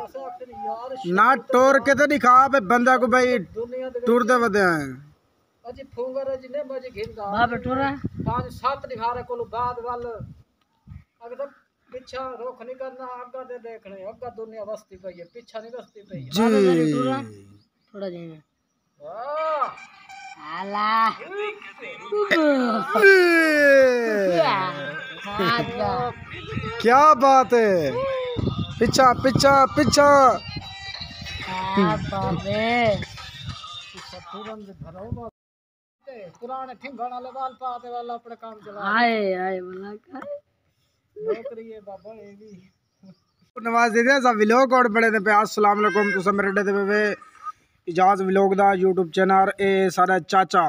ना टोर के तो दिखा बे बंदा को भाई टूर दे वदे हैं। अजी फूंगर अजी ने मजी घिंदा बाप टूरा पाँच सात दिखा रहे कोलो बाद वाल। अगर तक पीछा रोक नहीं करना आगा दे देखने आगा दुनिया बसती पई है पीछा नहीं बसती पई है। जी। थोड़ा आला। क्या बात है। पीछा पीछा पीछा। पुराने ठिंगाना ले पाते वाला अपने काम चला आए आए बोला का नौकरी है बाबा ये भी नवाज़ दे दिया सब व्लॉग और बड़े थे पे अस्सलाम वालेकुम तुम मेरे डे थे इजाज व्लॉग दा यूट्यूब चैनल ए सारा चाचा।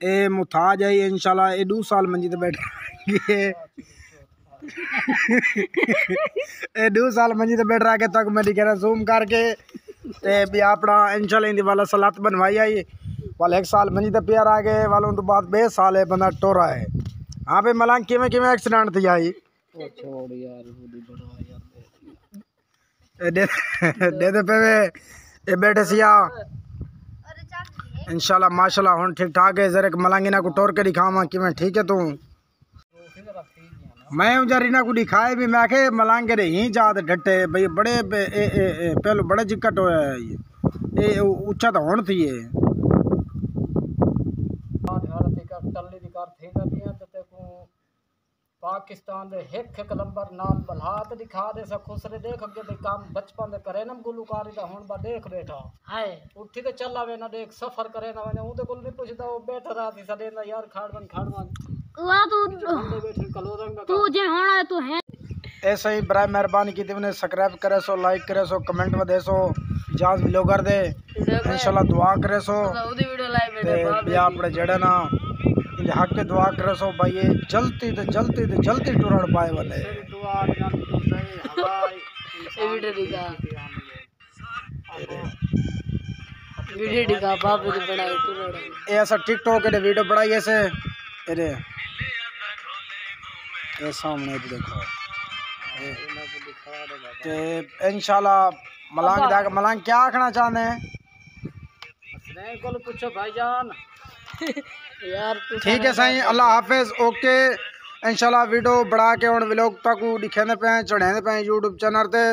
ए मुथाज है इंशाल्लाह ए दो साल मंजी ते बैठ ए दो साल मंजी ते बैठ रहा के तक मेरी कह जूम करके ते भी अपना इंशाल्लाह इंदी वाला सलात बनवाई आई वाले एक साल मंजी ते प्यार आ गए वालों तो बाद बे साल है बंदा टोरा है हाँ पे मलंग किमें किमें एक्सीडेंट थी आई ओ छोड़ यार बढ़वा यार ए दे दे पे ए बैठे सिया इंशाल्लाह माशाल्लाह हुन ठीक ठाक है जरा मलंगी ना को टोर के दिखावा कि ठीक है तू मैं उजारी ना को दिखाए भी मैं आखे मलंग रे ही जात डटे भाई बड़े पे- ए ए ए पहले बड़े जिक्कट है ये ए ऊँचा तो हुन थी ये ते दी ते पाकिस्तान दे हिक हिक नंबर नाल बल्हात दिखा दे सा खुसरे देख अगे ते काम बचपन दे करे ना गुलकारी दा हुन बा देख बैठा हाय। उठी ते चला वे ना देख सफ़र करे ना वने उते कोल नहीं पुछदा वो बैठा रहा थी सदे ना यार खाड़वन खाड़वन वा तू। तुझे होना है तू है। ऐसे ही बर मेहरबानी की तुमने सब्सक्राइब करे सो लाइक करे सो कमेंट में दे सो इजाज ब्लॉग कर दे। इंशाल्लाह दुआ करे सो। अपने जड़े ना हक के दुआ करे सो भाई जल्दी तो जल्दी तो जल्दी टूरण पाए बने वीडियो दिखा। बाप रे बड़ा टूरण ऐसा टिकटॉक के वीडियो बनाई ऐसे। अरे। ये सामने भी देखो। तो इंशाल्लाह मलांग दाग मलांग क्या आखना चाहते हैं? पूछो भाईजान। यार ठीक है सही अल्लाह हाफिज ओके। इंशाल्लाह वीडियो बढ़ा के और व्लॉग तक दिखेंदे पे चढ़ेंदे पे यूट्यूब चैनल ते।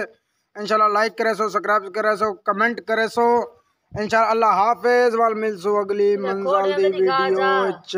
इंशाल्लाह लाइक करे सो सब्सक्राइब करे सो कमेंट करे सो। इंशाल्लाह अल्लाह हाफिज वाल मिलसू अगली मंजिल दी वीडियो च।